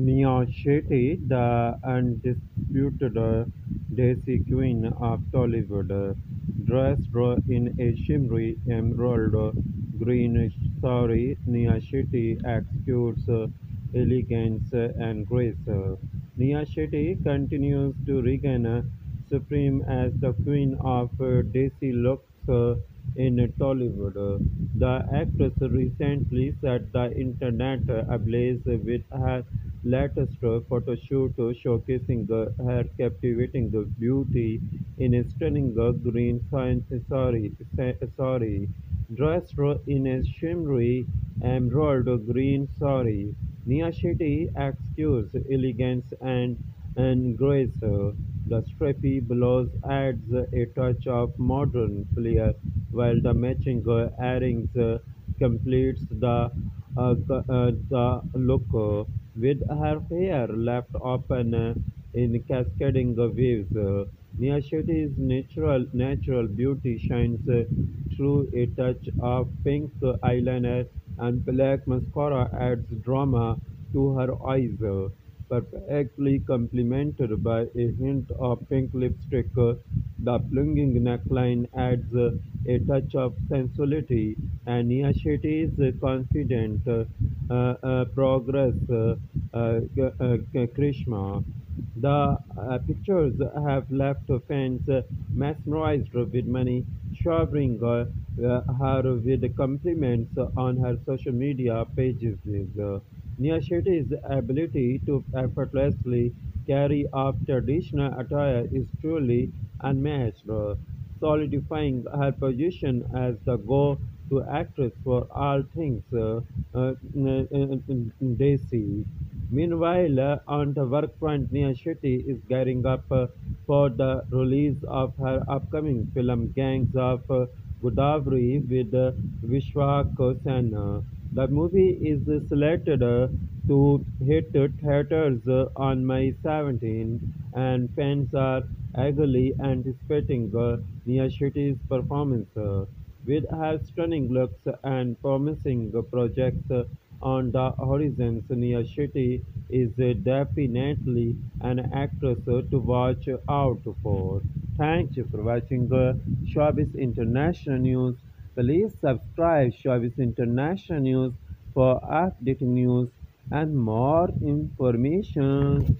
Neha Shetty, the undisputed uh, Desi Queen of Tollywood, uh, dressed in a shimmery emerald uh, green sari, Neha Shetty exudes elegance and grace. Neha Shetty continues to regain supreme as the queen of Desi looks in Tollywood. The actress recently set the internet ablaze with her latest photo shoot showcasing her captivating beauty in a stunning green sorry, sorry, dressed in a shimmery emerald green saree. Neha Shetty exudes elegance and, and grace. The strappy blouse adds a touch of modern flair, while the matching earrings completes the uh, uh, the look with her hair left open uh, in cascading waves. Uh, Neha Shetty's natural natural beauty shines uh, through a touch of pink eyeliner and black mascara adds drama to her eyes, uh, perfectly complemented by a hint of pink lipstick. uh, The plunging neckline adds uh, a touch of sensuality, and Neha Shetty's uh, confident uh, uh, uh, Uh, uh, progress uh, uh, uh, uh g- The pictures have left fans mesmerized with many showering her with compliments on her social media pages. Neha Shetty's ability to effortlessly carry off traditional attire is truly unmatched, solidifying her position as the go-to actress for all things uh, uh, n- Desi. Meanwhile, uh, on the work front, Neha Shetty is gearing up uh, for the release of her upcoming film Gangs of uh, Godavari with uh, Vishwak. Uh, The movie is slated uh, to hit theaters uh, on May 17, and fans are eagerly anticipating uh, Neha Shetty's performance. With her stunning looks and promising projects on the horizon, Neha Shetty is definitely an actress to watch out for. Thank you for watching Showbiz International News. Please subscribe Showbiz International News for updating news and more information.